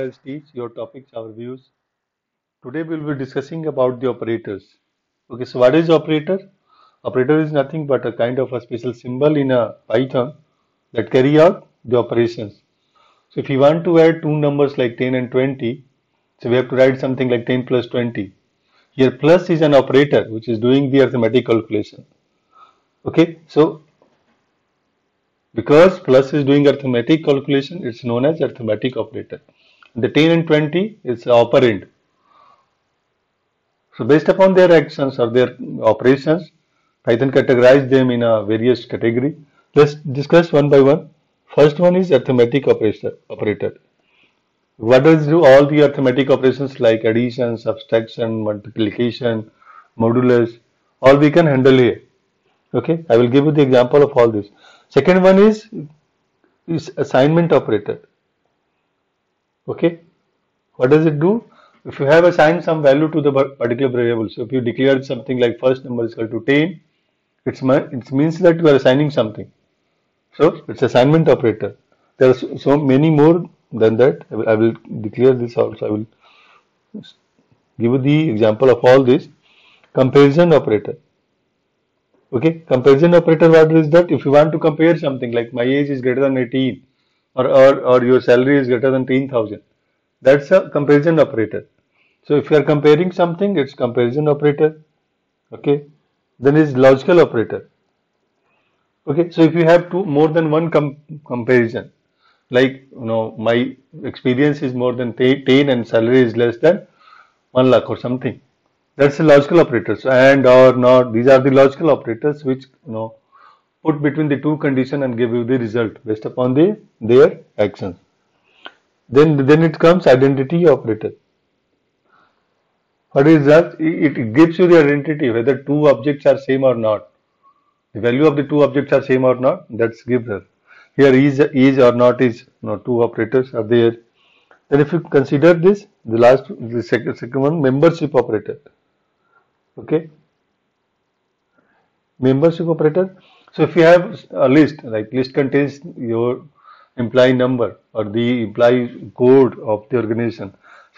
I'll teach your topics, our views. Today we'll be discussing about the operators. Okay, so what is operator? Operator is nothing but a kind of a special symbol in a Python that carry out the operations. So if you want to add two numbers like 10 and 20, so we have to write something like 10 plus 20. Here plus is an operator which is doing the arithmetic calculation. Okay, so because plus is doing arithmetic calculation, it's known as arithmetic operator. The 10 and 20 is operand. So based upon their actions or their operations, Python categorize them in a various category. Let's discuss one by one. First one is arithmetic operator. operator. What does do all the arithmetic operations like addition, subtraction, multiplication, modulus, all we can handle here. Okay, I will give you the example of all this. Second one is is assignment operator. Okay, what does it do? If you have assigned some value to the particular variable, so if you declared something like first number is equal to 10, it's it means that you are assigning something. So it's assignment operator. There are so many more than that. I will, I will declare this also. I will give you the example of all this. Comparison operator okay comparison operator what is that if you want to compare something like my age is greater than 18 or or, or your salary is greater than 10000 that's a comparison operator. So if you are comparing something it's comparison operator. Okay? Then is logical operator. Okay? So if you have two more than one com comparison like you know my experience is more than 10 and salary is less than 1 lakh or something. That's the logical operators and or not. These are the logical operators which you know put between the two condition and give you the result based upon the their actions. Then then it comes identity operator. What is that? It, gives you the identity whether two objects are same or not. The value of the two objects are same or not. That's gives us. Here is is or not is you know, two operators are there. Then if you consider this, the last the second second one membership operator okay membership operator so if you have a list like list contains your employee number or the employee code of the organization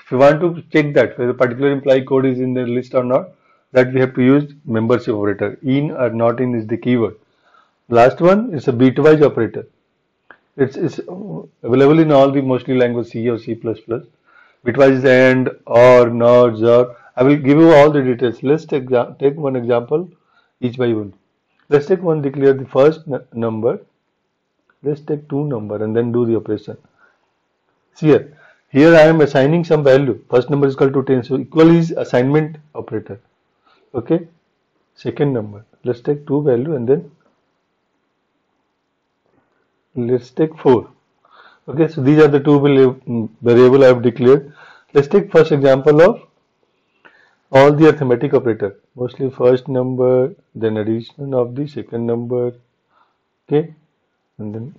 if you want to check that whether particular employee code is in the list or not that we have to use membership operator in or not in is the keyword last one is a bitwise operator it's, it's available in all the mostly language C or C++. Bitwise is and or not or I will give you all the details. Let's take, take one example each by one. Let's take one declare the first number. Let's take two number and then do the operation. See here. Here I am assigning some value. First number is equal to 10. So equal is assignment operator. Okay. Second number. Let's take two value and then let's take 4. Okay. So these are the two mm, variable I have declared. Let's take first example of all the arithmetic operator mostly first number then addition of the second number okay? And then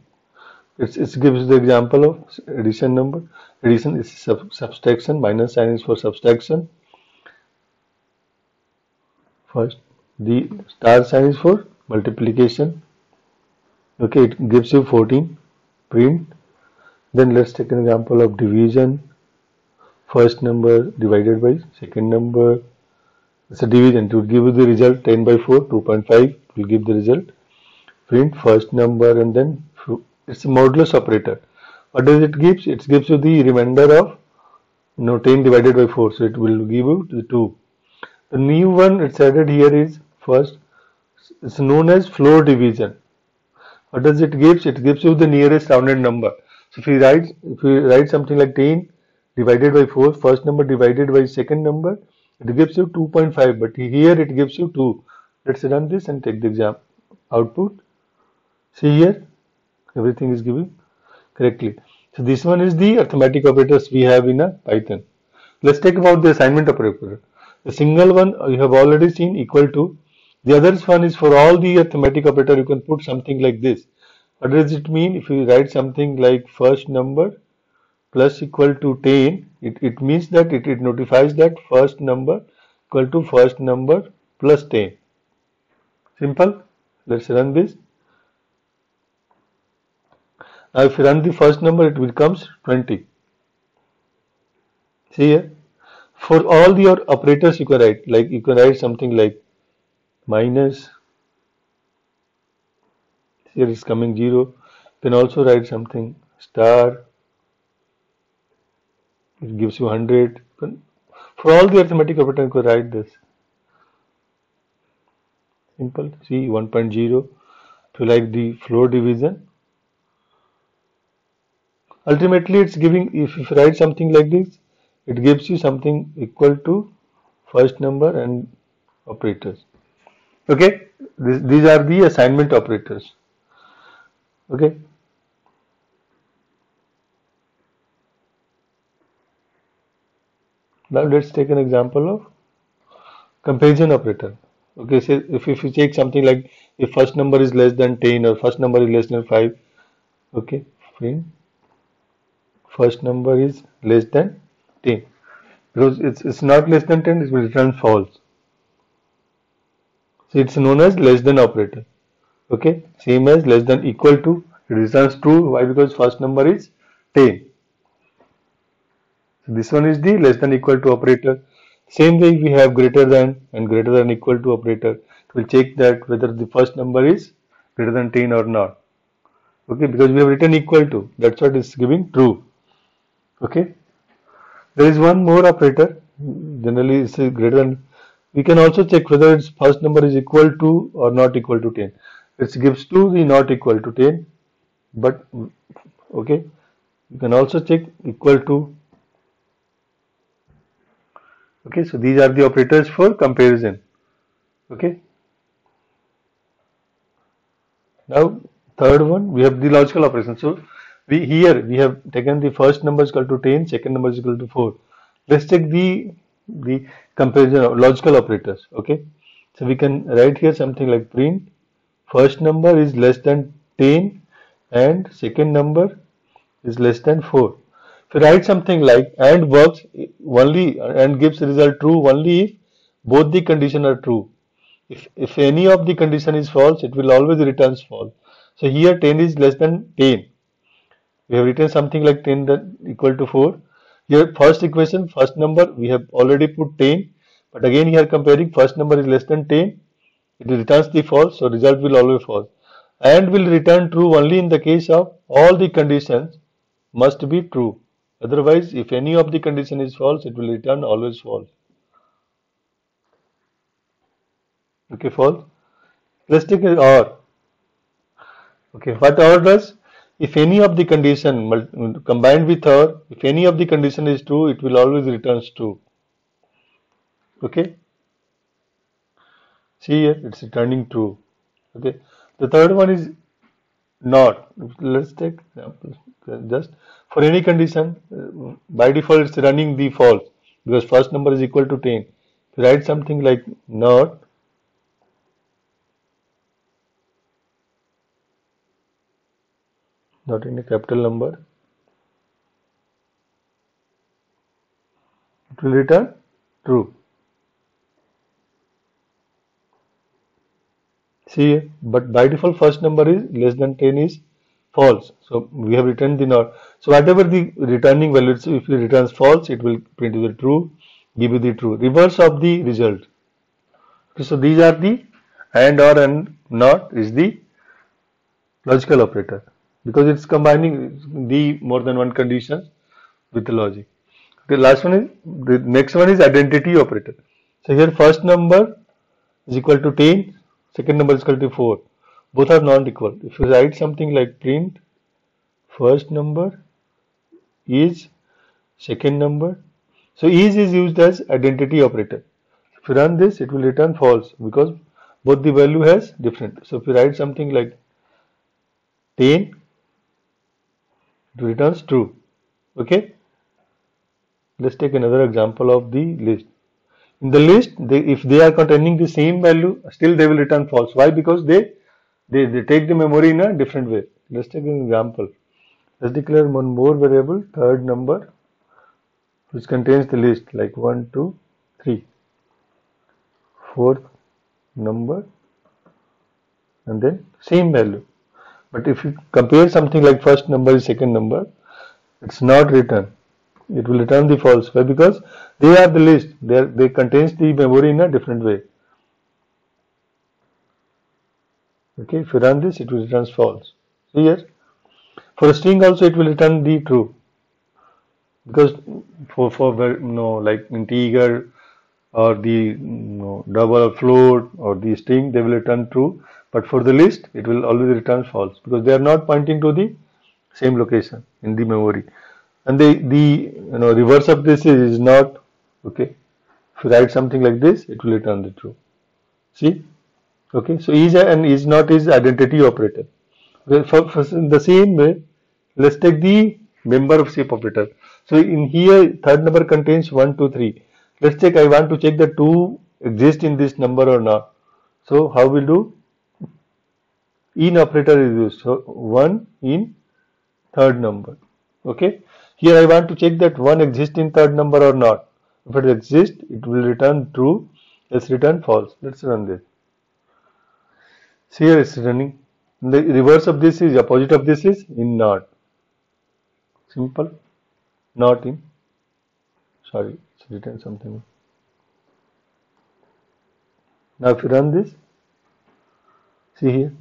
it's, it gives the example of addition number. Addition is sub, subtraction minus sign is for subtraction. First the star sign is for multiplication. Okay it gives you 14 print. Then let's take an example of division first number divided by second number it's a division. To give you the result 10 by 4 2.5 will give the result. Print first number and then it's a modulus operator. What does it gives? It gives you the remainder of you know 10 divided by 4 so it will give you the 2 the new one it's added here is first it's known as floor division. What does it gives? It gives you the nearest rounded number. So if you write if you write something like 10 divided by 4 first number divided by second number it gives you 2.5 but here it gives you 2 let's run this and take the exam output. See here everything is given correctly. So this one is the arithmetic operators we have in a python. Let's take about the assignment operator. The single one you have already seen equal to the others one is for all the arithmetic operator you can put something like this. What does it mean if you write something like first number plus equal to 10 it, it means that it, it notifies that first number equal to first number plus 10 simple? Let's run this. Now if you run the first number it becomes 20 See here, for all your operators you can write, like you can write something like minus, here is coming 0, you can also write something star, it gives you 100, for all the arithmetic operators you write this. Simple, see 1.0, if you like the floor division, ultimately it's giving if you write something like this it gives you something equal to first number and operators. Okay? This, these are the assignment operators. Okay now let's take an example of comparison operator. Okay so if, if you take something like if first number is less than 10 or first number is less than 5 okay fine first number is less than 10 because it's, it's not less than 10 it will return false. So it's known as less than operator. Okay same as less than equal to it returns true. Why? Because first number is 10 so this one is the less than equal to operator. Same way we have greater than and greater than equal to operator. It will check that whether the first number is greater than 10 or not. Okay because we have written equal to. That's what is giving true. Okay? There is one more operator. Generally it's greater than. We can also check whether its first number is equal to or not equal to 10 it gives 2 the not equal to 10 but okay. You can also check equal to okay so these are the operators for comparison. Okay. Now third one we have the logical operation. So we here we have taken the first number is equal to 10 second number is equal to 4 let's take the the comparison of logical operators. Okay. So we can write here something like print. First number is less than 10 and second number is less than 4 if write something like and works only and gives result true only if both the condition are true. If if any of the condition is false it will always returns false. So here 10 is less than 10 we have written something like 10 that equal to 4 here first equation first number we have already put 10 but again here comparing first number is less than 10 it returns the false so result will always false. And will return true only in the case of all the conditions must be true otherwise if any of the condition is false it will return always false. Okay false? Let's take an or okay what or does if any of the condition combined with or if any of the condition is true it will always returns true. Okay? See here it's returning true. Okay? The third one is not. Let's take example just for any condition uh, by default it's running the false because first number is equal to 10 if you write something like not not in a capital number it will return true. See but by default first number is less than 10 is false so we have returned the not so whatever the returning value if it returns false it will print the true give you the true reverse of the result okay, so these are the and or and not is the logical operator because it's combining the more than one condition with the logic. Okay, last one is the next one is identity operator. So here first number is equal to 10, second number is equal to 4. Both are non-equal. If you write something like print first number is second number. So is is used as identity operator. If you run this, it will return false because both the value has different. So if you write something like 10 it returns true okay let's take another example of the list in the list they, if they are containing the same value still they will return false why because they they, they take the memory in a different way let's take an example let's declare one more variable third number which contains the list like 1 2 3 fourth number and then same value but if you compare something like first number is second number, it's not written. it will return the false. Why? Because they are the list. They are, they contains the memory in a different way. Okay, if you run this, it will return false. See here. For a string also, it will return the true because for for you know like integer or the you know, double float or the string, they will return true. But for the list, it will always return false because they are not pointing to the same location in the memory. And the the you know reverse of this is, is not okay. If you write something like this, it will return the true. See okay so is and is not is identity operator. For, for in the same way let's take the membership operator. So in here third number contains 1 2 3 let's check i want to check the 2 exist in this number or not. So how we'll do? In operator is used. So 1 in third number. Okay here i want to check that 1 exists in third number or not. If it exists it will return true. Let's return false. Let's run this here is running. The reverse of this is opposite of this is in not. Simple. Not in. Sorry, it's written something. Now if you run this, see here.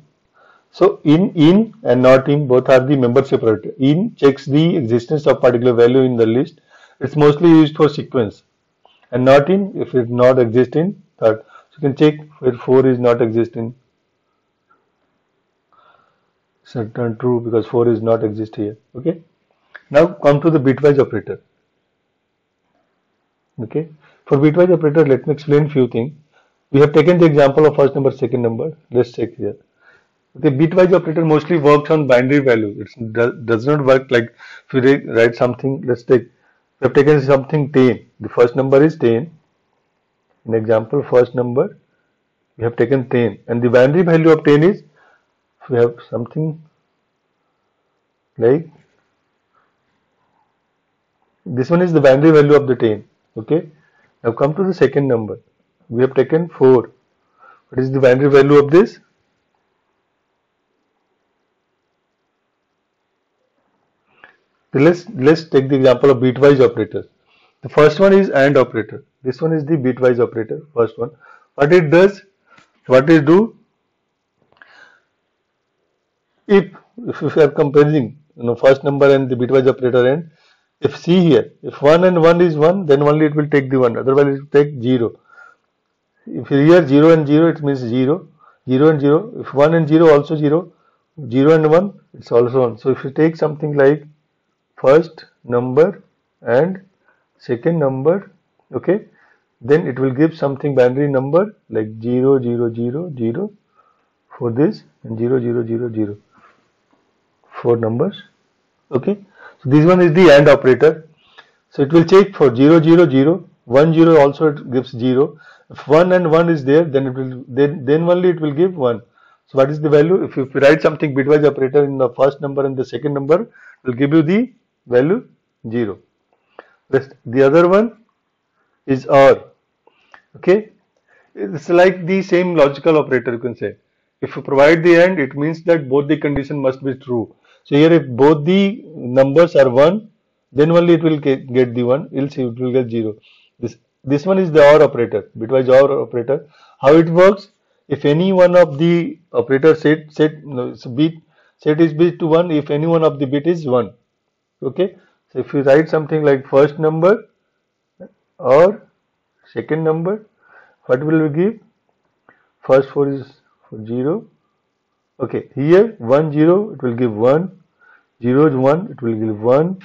So in in and not in both are the membership operator. In checks the existence of particular value in the list. It's mostly used for sequence. And not in if it not exist in third. So you can check where 4 is not return true because 4 is not exist here. Okay? Now come to the bitwise operator. Okay? For bitwise operator let me explain few things we have taken the example of first number second number. Let's check here. The bitwise operator mostly works on binary value. It does not work like if we write something let's take we have taken something 10 the first number is 10 in example first number we have taken 10 and the binary value of 10 is we have something like this one is the binary value of the 10 okay? Now come to the second number. We have taken 4 what is the binary value of this? Let's let's take the example of bitwise operators the first one is AND operator. This one is the bitwise operator first one. What it does what it do if if we are comparing you know first number and the bitwise operator and if see here if 1 and 1 is 1 then only it will take the 1 otherwise it will take 0 if here 0 and 0 it means 0 0 and 0 if 1 and 0 also 0 0 and 1 it's also 1 so if you take something like first number and second number okay then it will give something binary number like 0 0 0 0 for this and 0 0 0 0 four numbers. Okay. So this one is the AND operator. So it will check for 0 0 0 1 0 also it gives 0 if 1 and 1 is there then it will then then only it will give 1 so what is the value? If you, if you write something bitwise operator in the first number and the second number it will give you the value 0 Rest, the other one is OR okay. It's like the same logical operator you can say. If you provide the AND it means that both the condition must be true so here if both the numbers are 1 then only it will get, the 1 else it will get 0. This, this one is the OR operator bitwise OR operator. How it works if any one of the operator set set no, bit set is bit to 1 if any one of the bit is 1 okay. So if you write something like first number or second number what will we give first 4 is 0 okay here 1 0 it will give 1 0 1 it will give 1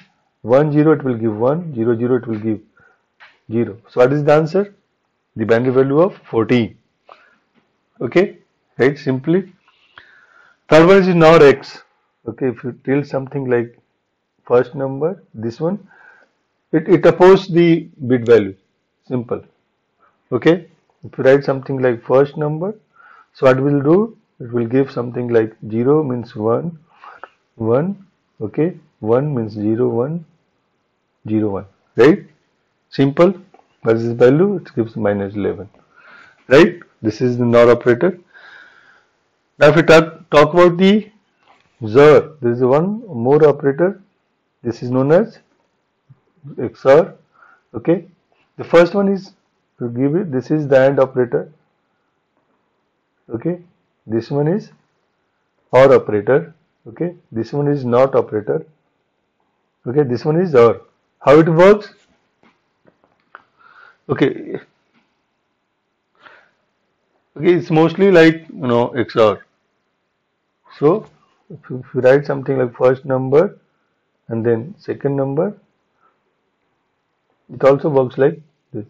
1 0 it will give 1 0 0 it will give 0 so what is the answer? The binary value of 14 okay right simply. Third one is NOR x. Okay if you tell something like first number this one it, it opposes the bit value. Simple. Okay if you write something like first number so what we'll do it will give something like 0 means 1 1 okay? 1 means 0 1 0 1 right? Simple. What is this value. It gives minus 11 right? This is the NOR operator. Now if we talk, talk about the XOR there is one more operator. This is known as XOR okay? The first one is to give it this is the AND operator okay this one is OR operator okay? This one is NOT operator okay? This one is OR how it works? Okay. Okay it's mostly like you know XOR so if you, if you write something like first number and then second number it also works like this.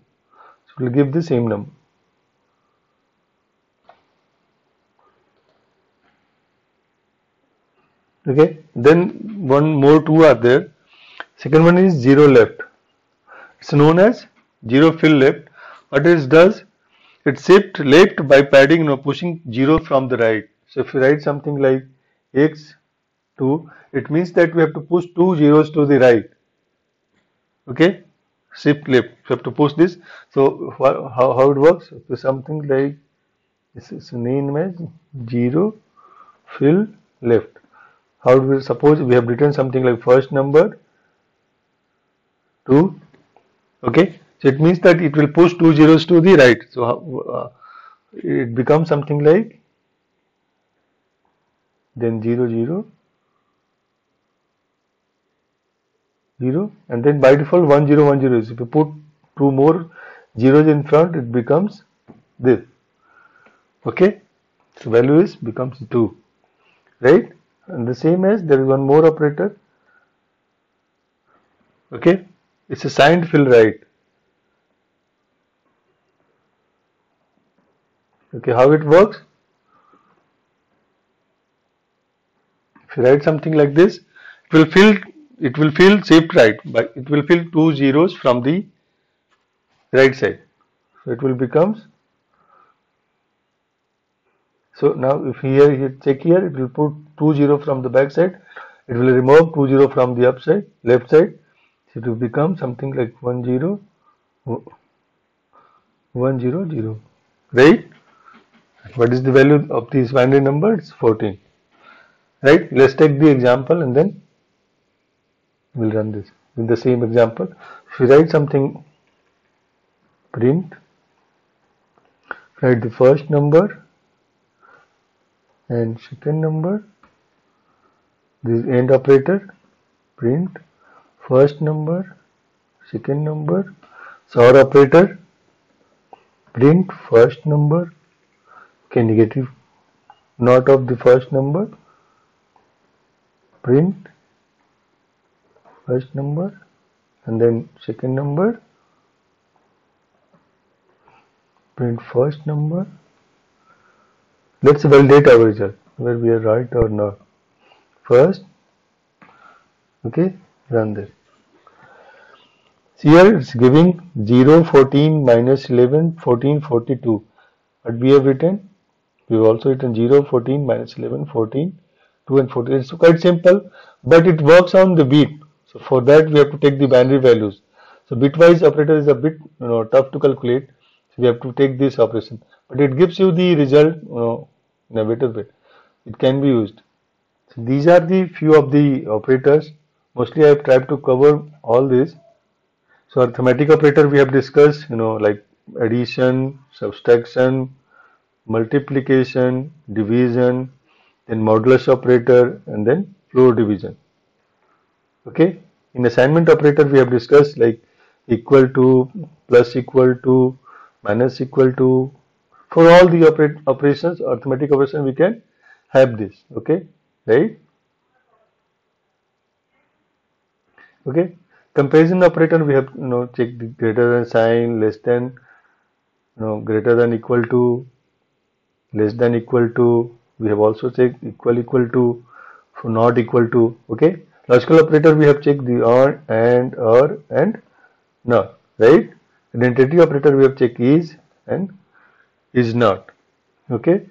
So it will give the same number okay? Then one more two are there. Second one is zero left. It's known as zero fill left. What it does it shift left by padding you know pushing zero from the right. So if you write something like x2 it means that we have to push two zeros to the right. Okay? Shift left. You have to push this. So how, how it works? So something like this is name as zero fill left how we suppose we have written something like first number 2 okay. So it means that it will push two zeros to the right. So uh, it becomes something like then 0 0 0 and then by default 1 0 1 0 is. If you put two more zeros in front it becomes this. Okay. So value is becomes 2 right and the same as there is one more operator. Okay? It's a signed fill right okay how it works? If you write something like this it will fill it will fill shift right but it will fill two zeros from the right side. So it will becomes so now if here you check here it will put 2 0 from the back side. It will remove 2 0 from the upside left side. So it will become something like 1 0 0 0 right? What is the value of this binary number it's 14 right? Let's take the example and then we'll run this in the same example. If you write something print write the first number and second number this end operator print. First number second number OR operator print. First number okay negative not of the first number print. First number and then second number print. First number let's validate our result where we are right or not. First okay run this. Here it's giving 0 14 minus 11 14 42 but we have written we have also written 0 14 minus 11 14 2 and 14 it's quite simple but it works on the bit so for that we have to take the binary values. So bitwise operator is a bit you know tough to calculate. So we have to take this operation but it gives you the result you know, in a better way. It can be used. So these are the few of the operators. Mostly I have tried to cover all this. So arithmetic operator we have discussed, you know, like addition, subtraction, multiplication, division, then modulus operator, and then floor division. Okay. In assignment operator we have discussed like equal to, plus equal to, minus equal to, for all the operations arithmetic operation we can have this okay? Right? Okay? Comparison operator we have you know check the greater than sign less than you know greater than equal to less than equal to we have also checked equal equal to for not equal to okay? Logical operator we have checked the or and or and not right? Identity operator we have checked is and is not. Okay